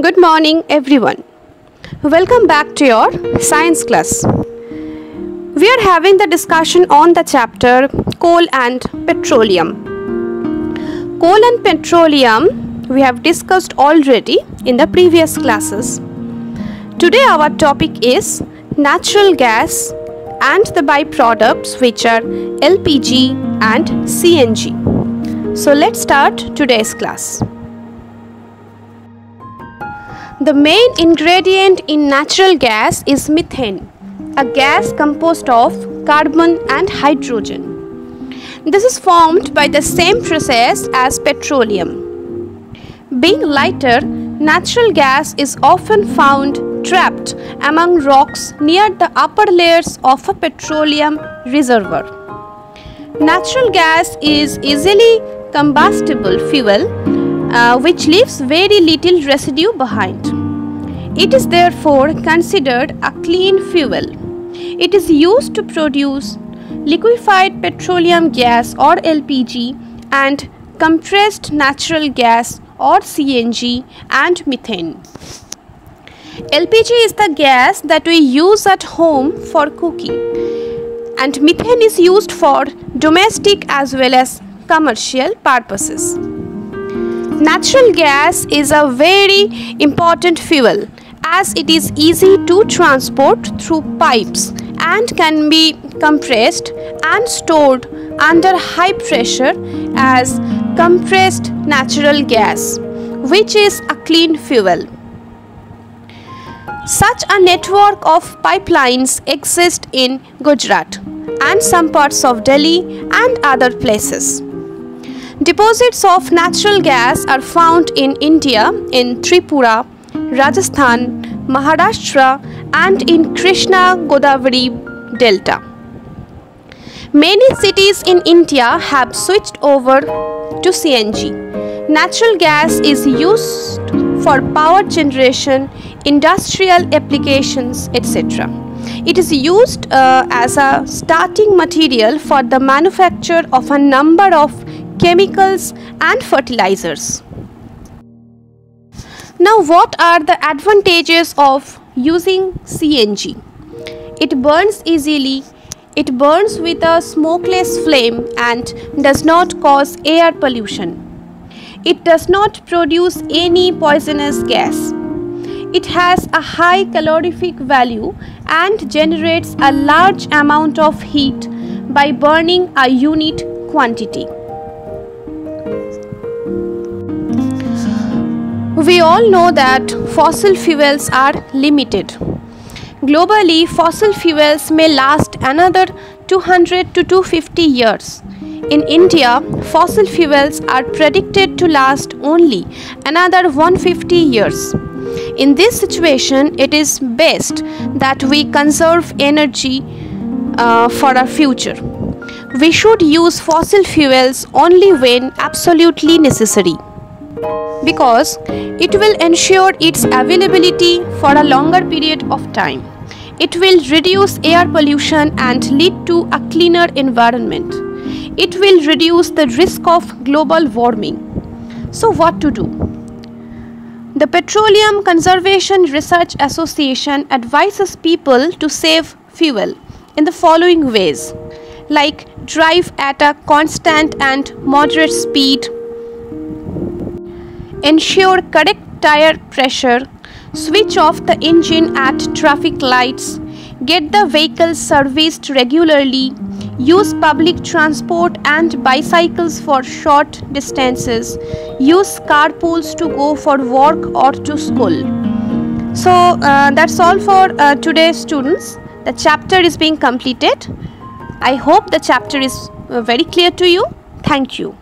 Good morning, everyone. Welcome back to your science class. We are having the discussion on the chapter Coal and Petroleum. Coal and petroleum we have discussed already in the previous classes. Today, our topic is natural gas and the byproducts, which are LPG and CNG. So, let's start today's class. The main ingredient in natural gas is methane, a gas composed of carbon and hydrogen. This is formed by the same process as petroleum. Being lighter, natural gas is often found trapped among rocks near the upper layers of a petroleum reservoir. Natural gas is easily combustible fuel uh, which leaves very little residue behind. It is therefore considered a clean fuel. It is used to produce liquefied petroleum gas or LPG and compressed natural gas or CNG and methane. LPG is the gas that we use at home for cooking and methane is used for domestic as well as commercial purposes. Natural gas is a very important fuel as it is easy to transport through pipes and can be compressed and stored under high pressure as compressed natural gas, which is a clean fuel. Such a network of pipelines exists in Gujarat and some parts of Delhi and other places. Deposits of natural gas are found in India in Tripura, Rajasthan, Maharashtra and in Krishna Godavari Delta. Many cities in India have switched over to CNG. Natural gas is used for power generation, industrial applications, etc. It is used uh, as a starting material for the manufacture of a number of chemicals and fertilizers. Now, what are the advantages of using CNG? It burns easily, it burns with a smokeless flame and does not cause air pollution. It does not produce any poisonous gas. It has a high calorific value and generates a large amount of heat by burning a unit quantity. We all know that fossil fuels are limited. Globally, fossil fuels may last another 200 to 250 years. In India, fossil fuels are predicted to last only another 150 years. In this situation, it is best that we conserve energy uh, for our future. We should use fossil fuels only when absolutely necessary because it will ensure its availability for a longer period of time. It will reduce air pollution and lead to a cleaner environment. It will reduce the risk of global warming. So, what to do? The Petroleum Conservation Research Association advises people to save fuel in the following ways like drive at a constant and moderate speed ensure correct tire pressure, switch off the engine at traffic lights, get the vehicle serviced regularly, use public transport and bicycles for short distances, use carpools to go for work or to school. So uh, that's all for uh, today's students. The chapter is being completed. I hope the chapter is uh, very clear to you. Thank you.